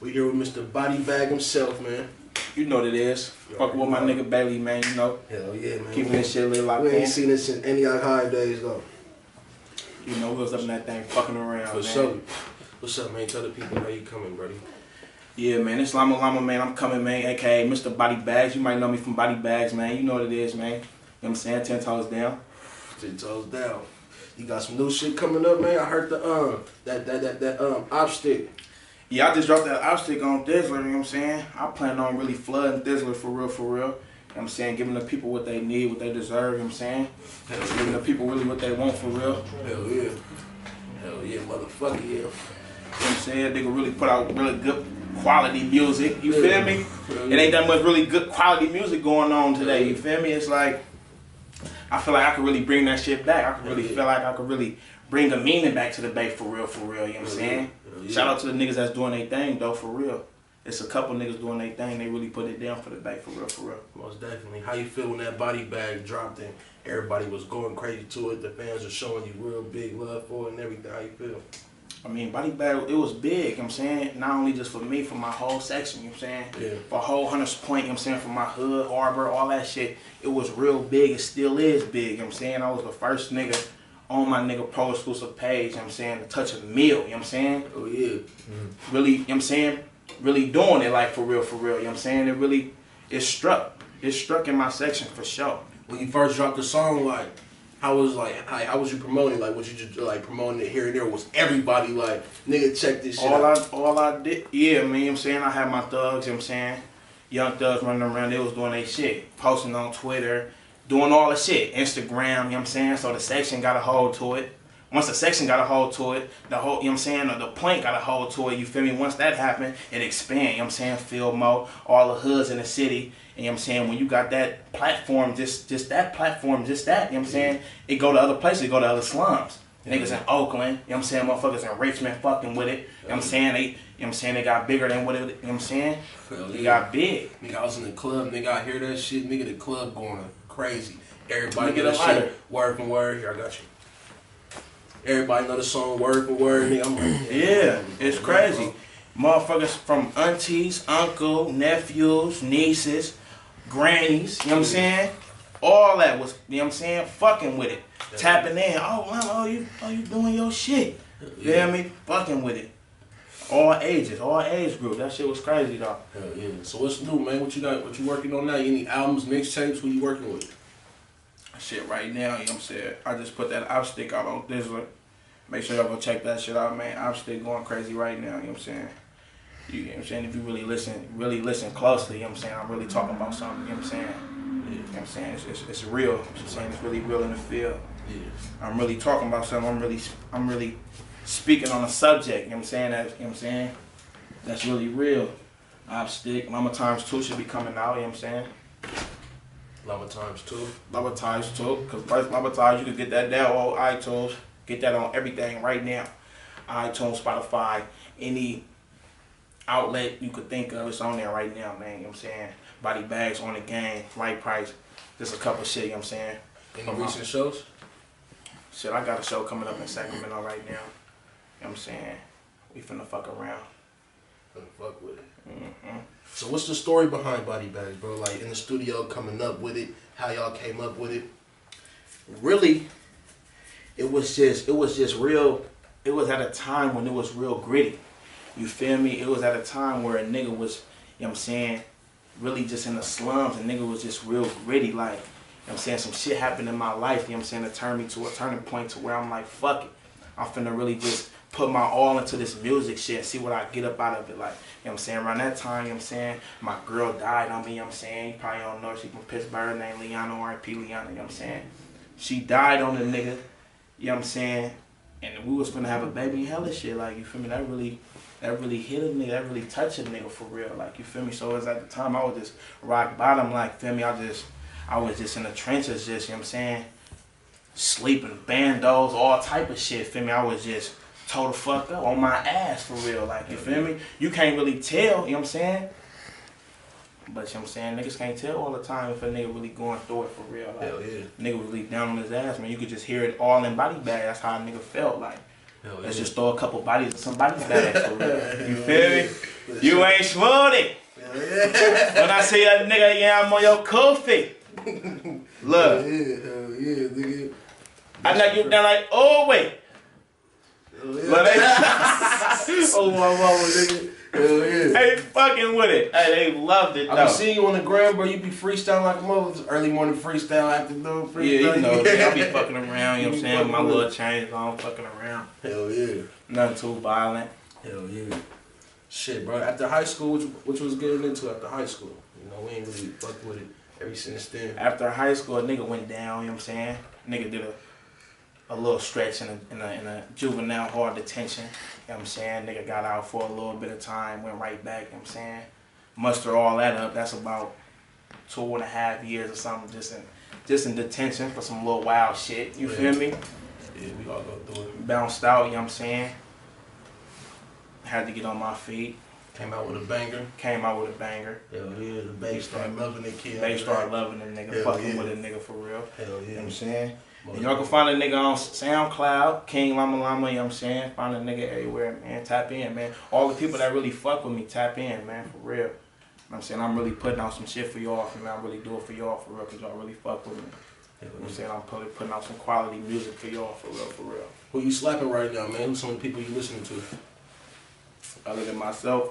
We here with Mr. Body Bag himself, man. You know what it is. Fuck with my know. nigga Bailey, man. You know, Hell yeah, man. keeping this shit lit like we ain't seen this in any other high days though. You know, we was up in that thing fucking around, For man. sure. What's up, man? Tell the people how you coming, buddy. Yeah, man. It's Llama Llama, man. I'm coming, man. AKA Mr. Body Bags. You might know me from Body Bags, man. You know what it is, man. You know what I'm saying? Ten toes down. Ten toes down. You got some new shit coming up, man. I heard the um that that that that um op stick. Yeah, I just dropped that opstick on Thizzler, you know what I'm saying? I plan on really flooding Thizzler for real, for real. You know what I'm saying? Giving the people what they need, what they deserve, you know what I'm saying? Hell Giving the people really what they want for real. Hell yeah. Hell yeah, motherfucker yeah. You know what I'm saying? They can really put out really good quality music. You feel me? Hell It ain't that much really good quality music going on today. You feel me? It's like I feel like I could really bring that shit back. I could really Yeah. feel like I could really bring a meaning back to the bay for real, for real. You know what I'm yeah. saying? Yeah. Shout out to the niggas that's doing their thing though, for real. It's a couple niggas doing their thing. They really put it down for the bay, for real, for real. Most definitely. How you feel when that body bag dropped and everybody was going crazy to it? The fans are showing you real big love for it and everything. How you feel? I mean, Body Bag, it was big, you know what I'm saying? Not only just for me, for my whole section, you know what I'm saying? Yeah. For whole Hunters Point, you know what I'm saying? For my hood, Harbor, all that shit. It was real big. It still is big, you know what I'm saying? I was the first nigga on my nigga Proxclusiv page, you know what I'm saying? To touch a meal, you know what I'm saying? Oh yeah. Mm-hmm. Really, you know what I'm saying? Really doing it like for real, for real, you know what I'm saying? It really, it struck. It struck in my section for sure. When you first dropped the song, like how was like how, how was you promoting? Like was you just like promoting it here and there? Was everybody like nigga check this shit All out? I all I did, yeah, man, you know what I'm saying? I had my thugs, you know what I'm saying? Young thugs running around, they was doing their shit. Posting on Twitter, doing all the shit. Instagram, you know what I'm saying? So the section got a hold to it. Once the section got a hold to it, the whole, you know what I'm saying, or the point got a hold to it, you feel me? Once that happened, it expand, you know what I'm saying? Feel more, all the hoods in the city. And you know what I'm saying? When you got that platform, just just that platform, just that, you know what I'm saying? It go to other places, it go to other slums. Niggas in Oakland, you know what I'm saying? Motherfuckers in Richmond fucking with it. You know what I'm saying? They, you know what I'm saying? They got bigger than what it, you know what I'm saying? Hell They yeah. got big. Nigga, I was in the club, nigga, I hear that shit, nigga, the club going crazy. Everybody get a shit, lighter. word for word. Here, I got you. Everybody know the song word for word, nigga. I'm like, Yeah, it's crazy. Motherfuckers from aunties, uncle, nephews, nieces, grannies, you know what I'm saying? All that was, you know what I'm saying? Fucking with it. Tapping in. Oh, mama, oh, you, oh, you doing your shit. You feel me? Fucking with it. All ages, all age group. That shit was crazy, though. Hell yeah. So what's new, man? What you got? What you working on now? Any albums, mixtapes? What you working with? Shit, right now, you know what I'm saying? I just put that opstick out on Thizzler. Make sure y'all go check that shit out, man. Opstick going crazy right now, you know what I'm saying? You know what I'm saying? If you really listen, really listen closely, you know what I'm saying? I'm really talking about something, you know what I'm saying? You know what I'm saying? It's, it's, it's real. You know what I'm saying? It's really real in the field. Yeah. I'm really talking about something. I'm really, I'm really speaking on a subject, you know what I'm saying? That, you know what I'm saying? That's really real. Opstick, Mama Times 2 should be coming out, you know what I'm saying? Lava times two. times too, because first times you can get that down on iTunes, get that on everything right now. iTunes, Spotify, any outlet you could think of, it's on there right now, man. You know what I'm saying? Body bags on the game, right price, just a couple shit, you know what I'm saying? Any recent shows? Shit, I got a show coming up in Sacramento right now. You know what I'm saying? We finna fuck around. Finna fuck with it. hmm So what's the story behind Body Bags, bro? Like in the studio, coming up with it, how y'all came up with it. really it was just it was just real it was at a time when it was real gritty you feel me it was at a time where a nigga was you know what i'm saying really just in the slums A nigga was just real gritty like you know what i'm saying some shit happened in my life you know what i'm saying to turn me to a turning point to where i'm like fuck it i'm finna really just put my all into this music shit and see what i get up out of it like you know what i'm saying around that time you know what i'm saying my girl died on me you know what i'm saying you probably don't know she from pittsburgh named leona rp leona you know what i'm saying she died on the nigga, you know what I'm saying? And we was gonna have a baby and hella shit, like you feel me? That really that really hit a nigga, that really touched a nigga for real, like you feel me? So it was at the time I was just rock bottom, like feel me, I just I was just in the trenches just, you know what I'm saying? Sleeping, bandos, all type of shit, feel me? I was just total fucked up on my ass for real, like you feel me? You can't really tell, you know what I'm saying? But you know what I'm saying, niggas can't tell all the time if a nigga really going through it for real. Like, Hell yeah. nigga was really down on his ass, man. You could just hear it all in body bag. That's how a nigga felt. Like, Hell let's yeah. just throw a couple bodies in some body bags for real. You feel me? You ain't smoothie. Hell yeah. When I see a nigga, yeah, I'm on your coffee. Look, Hell yeah, hell yeah, nigga. I knock you down like, oh wait. Hell yeah. But they, oh my mama, nigga. Hell yeah. they fucking with it. Hey, they loved it I though. be seeing you on the gram, bro. You be freestyling like a mother. Early morning freestyle, afternoon freestyle. Yeah, you know, I be fucking around, you know what I'm saying? My fucking little with chains on, fucking around. Hell yeah. Nothing too violent. Hell yeah. Shit, bro. After high school, which, which was getting into after high school? You know, we ain't really fucked with it ever since then. After high school, a nigga went down, you know what I'm saying? Nigga did a a little stretch in a, in a, in a juvenile hard detention, you know what I'm saying? Nigga got out for a little bit of time, went right back, you know what I'm saying? Muster all that up, that's about two and a half years or something just in just in detention for some little wild shit, you feel me? Yeah, we all go through it. Bounced out, you know what I'm saying? Had to get on my feet, Came out with a banger. came out with a banger. Hell yeah, the bass started loving the kid. They started loving the nigga, Hell fucking yeah. with a nigga for real. Hell You know yeah. what I'm saying? And y'all can find a nigga on SoundCloud, King Llama Llama, you know what I'm saying? Find a nigga everywhere, man. Tap in, man. All the people that really fuck with me, tap in, man, for real. You know what I'm saying? I'm really putting out some shit for y'all, man. I really do it for y'all for real, because y'all really fuck with me. You know what I'm saying? I'm probably putting out some quality music for y'all, for real, for real. Who you slapping right now, man? Who's some of the people you listening to? Other than myself,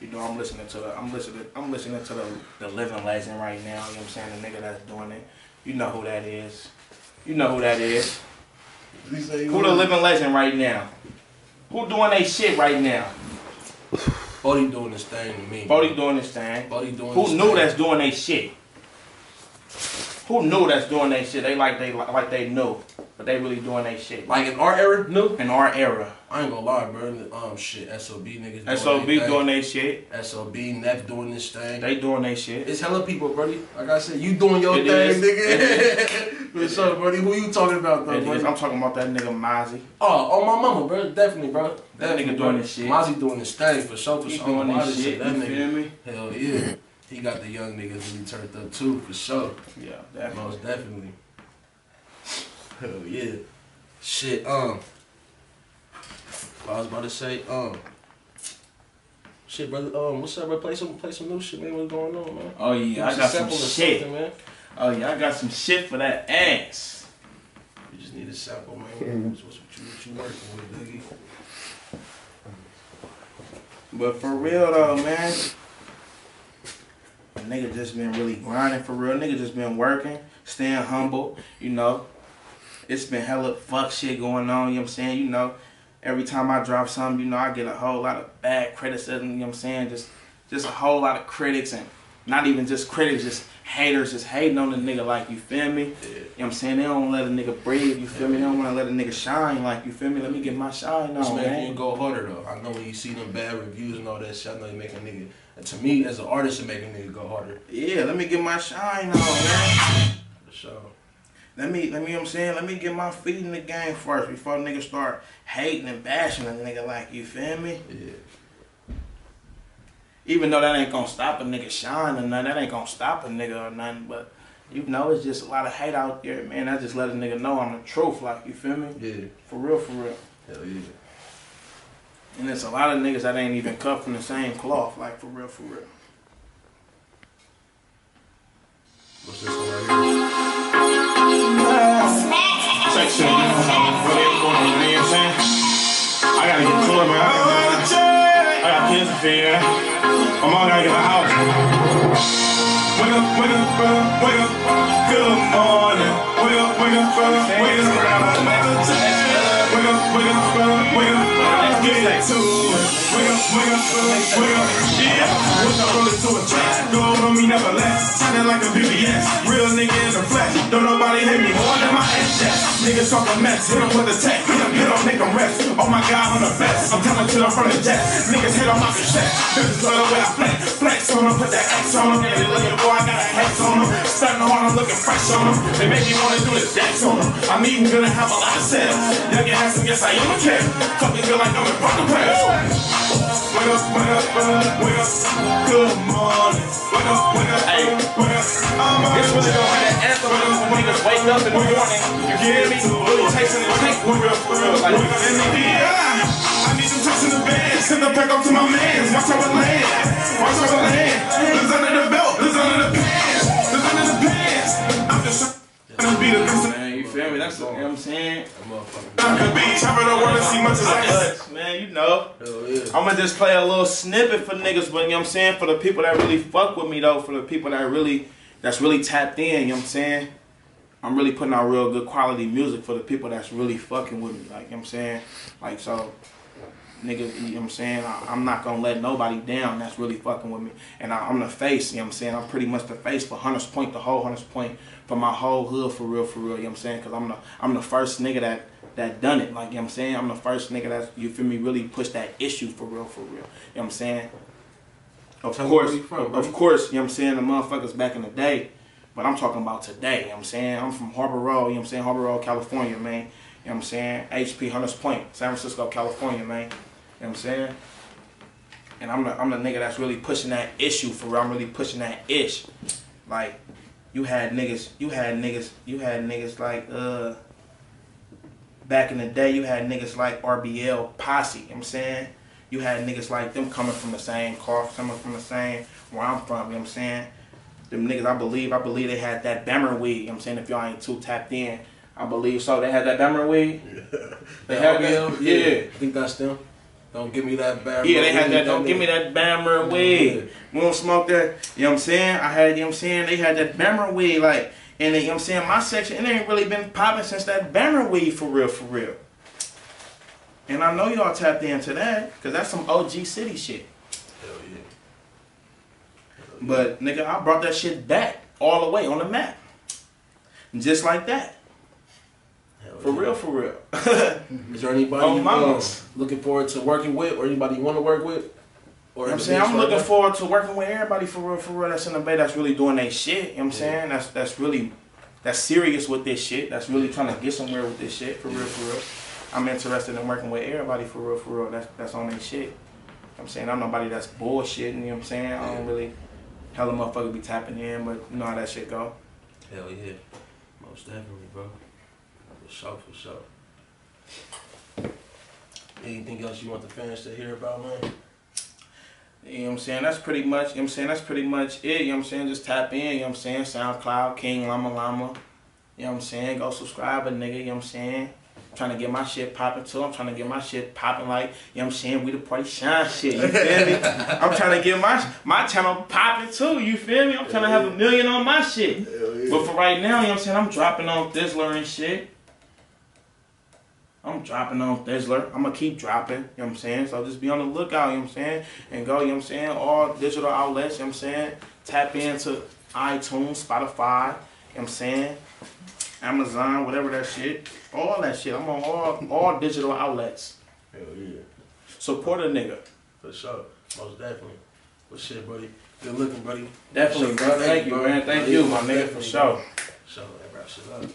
you know, I'm listening to the, I'm listening, I'm listening to the, the living legend right now. You know what I'm saying? The nigga that's doing it. You know who that is. You know who that is. Who the living legend right now? Who doing they shit right now? Bodie doing this thing to me. Bodie doing this thing. Bodie doing Who this knew thing. that's doing they shit? Who knew that's doing they shit? They like they like they knew, but they really doing they shit. Like in our era, no. In our era, I ain't gonna lie, bro. Um, shit, SOB niggas. doing SOB their thing. doing they shit. SOB, Neff doing this thing. They doing they shit. It's hella people, buddy. Like I said, you doing your It thing, is. nigga. What's up, buddy? Who you talking about, though, It is. buddy? I'm talking about that nigga Mozzie. Oh, oh, my mama, bro. Definitely, bro. That Definitely, nigga bro. doing this shit. Mozzie doing this thing for sure, for He sure. doing Mozzie this shit. That You nigga. feel me? Hell yeah. He got the young niggas really turned up too, for sure. Yeah, definitely. Most definitely. Hell yeah. Shit, um. what I was about to say, um. Shit, brother. Um, what's up, bro? Play some, play some new shit, man. What's going on, man? Oh yeah, I Give got us some shit. man. Oh yeah, I got some shit for that ass. You just need a sample, man. What's, what's what you, what you working with, nigga? But for real though, man, nigga just been really grinding for real. Nigga just been working, staying humble, you know. It's been hella fuck shit going on, you know what I'm saying? You know, every time I drop something, you know, I get a whole lot of bad criticism, you know what I'm saying? Just just a whole lot of critics and not even just critics, just haters just hating on the nigga like you feel me? Yeah. You know what I'm saying? They don't let a nigga breathe, you feel me? They don't wanna let a nigga shine like you feel me? Let me get my shine on, making man. you go harder though. I know when you see them bad reviews and all that shit, I know you make a nigga. To me, as an artist, it make a nigga go harder. Yeah, let me get my shine on, man. For sure. Let me, let me, you know what I'm saying? Let me get my feet in the game first before niggas start hating and bashing a nigga like you feel me? Yeah. Even though that ain't gonna stop a nigga shine or nothing, that ain't gonna stop a nigga or nothing, but you know it's just a lot of hate out there, man. I just let a nigga know I'm the truth, like you feel me? Yeah. For real, for real. Hell yeah. And there's a lot of niggas that ain't even cut from the same cloth, like for real, for real. What's this one right here? Sex you know, really important, you know what I'm saying? I gotta get to it, man. Oh, I got kids to feed, man. House. Wake up, wake up, brother, wake up. Good morning. Wake up, wake up, brother, wake up. Wake up, wake up, brother, wake up. Get to it. Wake wake up, wake up. Yeah. Wake up, roll it to a track. Gold on me, never less. Shining like a VVS. Real nigga in the flesh. Don't nobody hit me more than my ass chest. Niggas talk a mess. Hit 'em with a tech. Hit 'em, hit 'em, make 'em rest. Oh my God, I'm the best. I'm coming to them from jet. Niggas hit on my success. Bitches love the way I flex. Flex on them, put that X on them. Yeah, they looking boy, I got a hex on them. Starting hard, I'm looking fresh on them. They make me wanna do the dance on them. I'm even gonna have a lot of sales. Young and handsome, yes, I am a kid. Fucking feel like I'm in front of. Wake up, wake up, wake up. Good morning. Wake up, wake up, Hey. wake up. I'm really gonna be the anthem when niggas wake up in the morning. You feel me? Really tasting the tank for real, for real. Like, I need them shots in the band. Send the pack up to my mans. Watch how it land. Watch how it land. Liz under the belt. That's what, you know what I'm saying. That motherfucker. I could be. Chop wanna see much as I man, you know. Hell yeah. I'm gonna just play a little snippet for niggas, but you know what I'm saying? For the people that really fuck with me though, for the people that really that's really tapped in, you know what I'm saying? I'm really putting out real good quality music for the people that's really fucking with me. Like, you know what I'm saying? Like so nigga, you know what I'm saying? I, I'm not gonna let nobody down that's really fucking with me. And I, I'm the face, you know what I'm saying? I'm pretty much the face for Hunters Point, the whole Hunters Point, for my whole hood for real, for real, you know what I'm saying? Cause I'm the I'm the first nigga that that done it. Like, you know what I'm saying? I'm the first nigga that, you feel me really push that issue for real, for real. You know what I'm saying? Of Tell course, from, of course, you know what I'm saying, the motherfuckers back in the day. But I'm talking about today, you know what I'm saying? I'm from Harbor Road, you know what I'm saying? Harbor Road, California, man. You know what I'm saying? HP Hunters Point, San Francisco, California, man. You know what I'm saying? And I'm the I'm the nigga that's really pushing that issue for real. I'm really pushing that ish. Like, you had niggas, you had niggas, you had niggas like uh back in the day, you had niggas like RBL Posse, you know what I'm saying? You had niggas like them coming from the same car, coming from the same where I'm from, you know what I'm saying? Them niggas, I believe, I believe they had that Bammer weed, you know what I'm saying? If y'all ain't too tapped in, I believe so. They had that Bammer weed? They had that? yeah. Yeah. I think that's them. Don't give me that bad. Yeah, they had that. Don't give me that Bammer weed. We don't smoke that. You know what I'm saying? I had, you know what I'm saying? They had that Bammer weed, like, and they, you know what I'm saying? My section, it ain't really been popping since that Bammer weed for real, for real. And I know y'all tapped into that, because that's some OG city shit. Hell yeah. But, nigga, I brought that shit back all the way on the map. Just like that. For yeah. real, for real. Is there anybody Oh, you uh, looking forward to working with, or anybody you want to work with? Or You know I'm saying? I'm right looking forward to working with everybody for real, for real. That's in the bay. That's really doing their shit. You know what I'm saying? That's that's really that's serious with this shit. That's really trying to get somewhere with this shit for real, for real. I'm interested in working with everybody for real, for real. That's that's on their shit. You know I'm saying I'm nobody that's bullshitting. You know what I'm saying? I don't really hella motherfucker be tapping in, but you know how that shit go. Hell yeah. Most definitely, bro. For sure, for sure. Anything else you want the fans to hear about, man? You know what I'm saying? That's pretty much, you know what I'm saying? That's pretty much it. You know what I'm saying? Just tap in, you know what I'm saying? SoundCloud, King Llama Llama. You know what I'm saying? Go subscribe a nigga, you know what I'm saying? trying to get my shit popping too. I'm trying to get my shit popping like, you know what I'm saying? We the party shine shit. You feel me? I'm trying to get my my channel popping too. You feel me? I'm trying to have a million on my shit. But for right now, you know what I'm saying? I'm dropping on Thizzler and shit. I'm dropping on Thizzler. I'm gonna keep dropping, you know what I'm saying? So just be on the lookout, you know what I'm saying? And go, you know what I'm saying? All digital outlets, you know what I'm saying? Tap into iTunes, Spotify, you know what I'm saying? Amazon, whatever that shit. All that shit. I'm on all all digital outlets. Hell yeah. Support a nigga. For sure. Most definitely. But shit, buddy. Good looking, buddy. Definitely, bro. Thank you, man. Thank you, my nigga, for sure. So, that wraps it up.